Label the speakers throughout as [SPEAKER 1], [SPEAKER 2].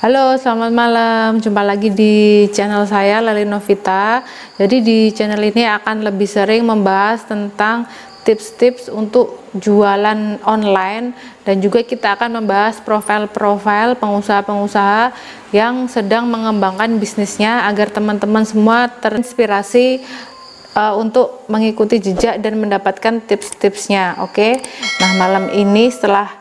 [SPEAKER 1] Halo, selamat malam. Jumpa lagi di channel saya Lali Novita. Jadi di channel ini akan lebih sering membahas tentang tips-tips untuk jualan online dan juga kita akan membahas profil-profil pengusaha-pengusaha yang sedang mengembangkan bisnisnya agar teman-teman semua terinspirasi uh, untuk mengikuti jejak dan mendapatkan tips-tipsnya. Oke. Okay? Nah, malam ini setelah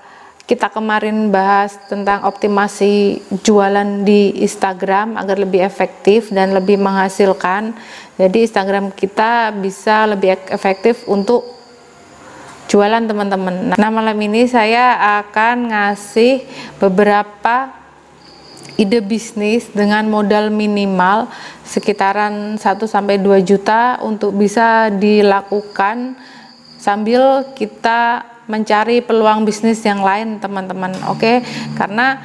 [SPEAKER 1] kita kemarin bahas tentang optimasi jualan di Instagram agar lebih efektif dan lebih menghasilkan. Jadi Instagram kita bisa lebih efektif untuk jualan teman-teman. Nah, malam ini saya akan ngasih beberapa ide bisnis dengan modal minimal sekitaran 1 sampai 2 juta untuk bisa dilakukan sambil kita mencari peluang bisnis yang lain teman-teman oke? Okay? karena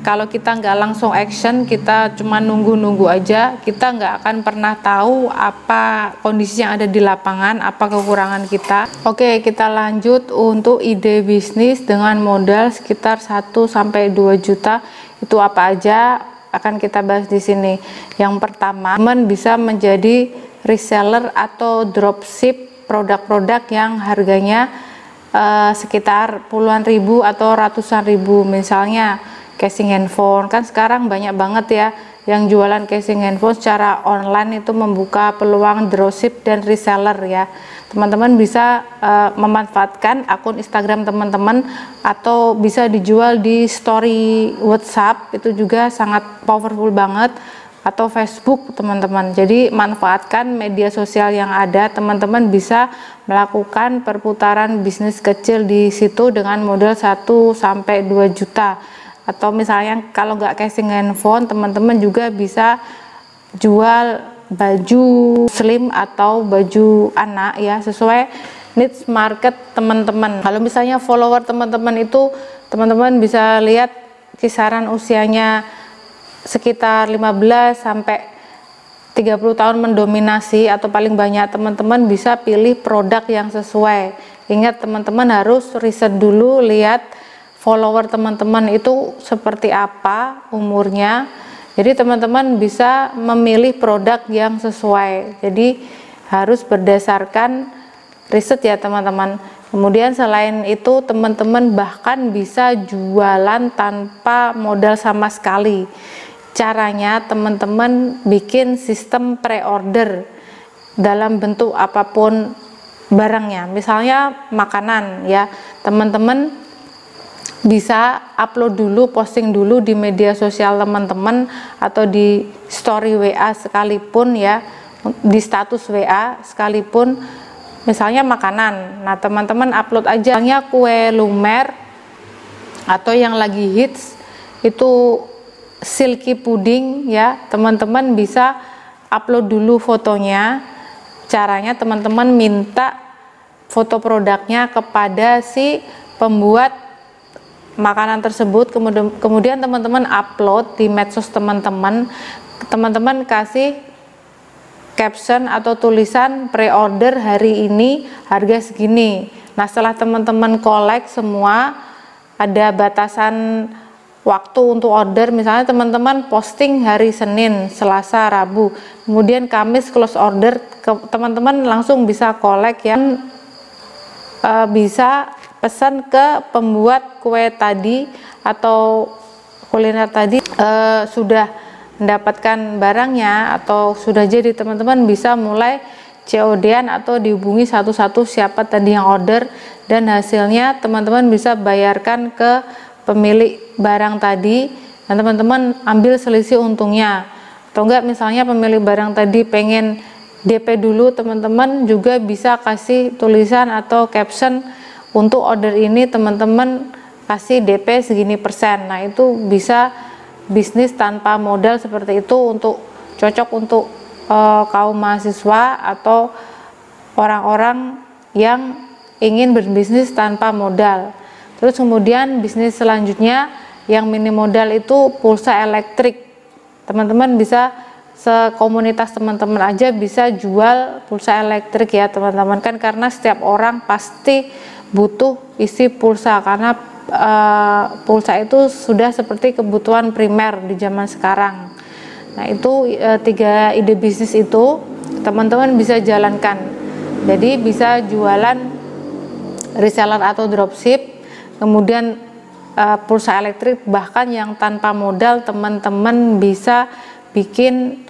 [SPEAKER 1] kalau kita nggak langsung action kita cuma nunggu-nunggu aja kita nggak akan pernah tahu apa kondisi yang ada di lapangan apa kekurangan kita. Oke okay, kita lanjut untuk ide bisnis dengan modal sekitar 1 sampai 2 juta. Itu apa aja? Akan kita bahas di sini. Yang pertama teman bisa menjadi reseller atau dropship produk-produk yang harganya uh, sekitar puluhan ribu atau ratusan ribu. Misalnya casing handphone kan sekarang banyak banget ya yang jualan casing handphone secara online itu membuka peluang dropship dan reseller ya. Teman-teman bisa uh, memanfaatkan akun Instagram teman-teman atau bisa dijual di story WhatsApp itu juga sangat powerful banget atau Facebook teman-teman. Jadi manfaatkan media sosial yang ada teman-teman bisa melakukan perputaran bisnis kecil di situ dengan modal 1 sampai 2 juta. Atau misalnya kalau nggak casing handphone teman-teman juga bisa jual baju slim atau baju anak ya sesuai needs market teman-teman. Kalau misalnya follower teman-teman itu teman-teman bisa lihat kisaran usianya sekitar 15 sampai 30 tahun mendominasi atau paling banyak teman-teman bisa pilih produk yang sesuai. Ingat teman-teman harus riset dulu lihat follower teman-teman itu seperti apa umurnya. Jadi teman-teman bisa memilih produk yang sesuai. Jadi harus berdasarkan riset ya teman-teman. Kemudian selain itu teman-teman bahkan bisa jualan tanpa modal sama sekali caranya teman-teman bikin sistem pre-order dalam bentuk apa pun barangnya. Misalnya makanan ya. Teman-teman bisa upload dulu posting dulu di media sosial teman-teman atau di story WA sekalipun ya. Di status WA sekalipun. Misalnya makanan. Nah teman-teman upload aja. Misalnya kue lumer atau yang lagi hits itu silky pudding ya. Teman-teman bisa upload dulu fotonya. Caranya teman-teman minta foto produknya kepada si pembuat makanan tersebut. Kemudian kemudian teman-teman upload di medsos teman-teman. Teman-teman kasih caption atau tulisan pre-order hari ini harga segini. Nah setelah teman-teman collect semua ada batasan waktu untuk order misalnya teman-teman posting hari Senin, Selasa, Rabu kemudian Kamis close order teman-teman langsung bisa kolek yang e, bisa pesan ke pembuat kue tadi atau kuliner tadi e, sudah mendapatkan barangnya atau sudah jadi teman-teman bisa mulai COD-an atau dihubungi satu-satu siapa tadi yang order dan hasilnya teman-teman bisa bayarkan ke pemilik barang tadi dan teman-teman ambil selisih untungnya. Atau enggak misalnya pemilik barang tadi pengen DP dulu teman-teman juga bisa kasih tulisan atau caption untuk order ini teman-teman kasih DP segini persen. Nah itu bisa bisnis tanpa modal seperti itu untuk cocok untuk uh, kaum mahasiswa atau orang-orang yang ingin berbisnis tanpa modal Terus kemudian bisnis selanjutnya yang minim modal itu pulsa elektrik. Teman-teman bisa sekomunitas teman-teman aja bisa jual pulsa elektrik ya teman-teman kan karena setiap orang pasti butuh isi pulsa karena uh, pulsa itu sudah seperti kebutuhan primer di zaman sekarang. Nah, itu uh, tiga ide bisnis itu teman-teman bisa jalankan. Jadi bisa jualan reseller atau dropship, kemudian uh, pulsa elektrik bahkan yang tanpa modal teman-teman bisa bikin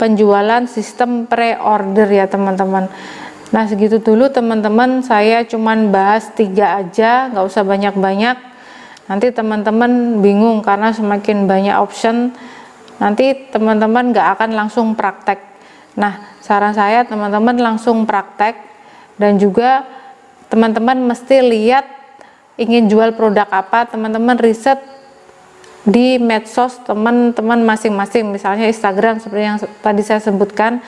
[SPEAKER 1] penjualan sistem pre-order ya teman-teman. Nah segitu dulu teman-teman. Saya cuman bahas tiga aja nggak usah banyak-banyak. Nanti teman-teman bingung karena semakin banyak option nanti teman-teman nggak akan langsung praktek. Nah saran saya teman-teman langsung praktek. Dan juga teman-teman mesti lihat ingin jual produk apa teman-teman riset di medsos teman-teman masing-masing. Misalnya Instagram seperti yang tadi saya sebutkan.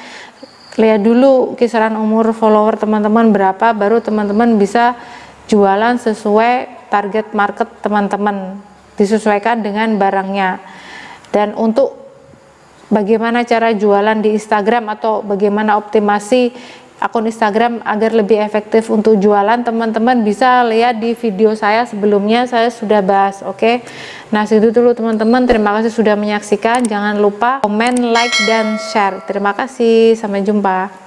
[SPEAKER 1] Lihat dulu kisaran umur follower teman-teman berapa baru teman-teman bisa jualan sesuai target market teman-teman. Disesuaikan dengan barangnya. Dan untuk bagaimana cara jualan di Instagram atau bagaimana optimasi akun Instagram agar lebih efektif untuk jualan. Teman-teman bisa lihat di video saya sebelumnya saya sudah bahas oke? Okay? nah segitu dulu teman-teman. Terima kasih sudah menyaksikan. Jangan lupa komen like dan share. Terima kasih. Sampai jumpa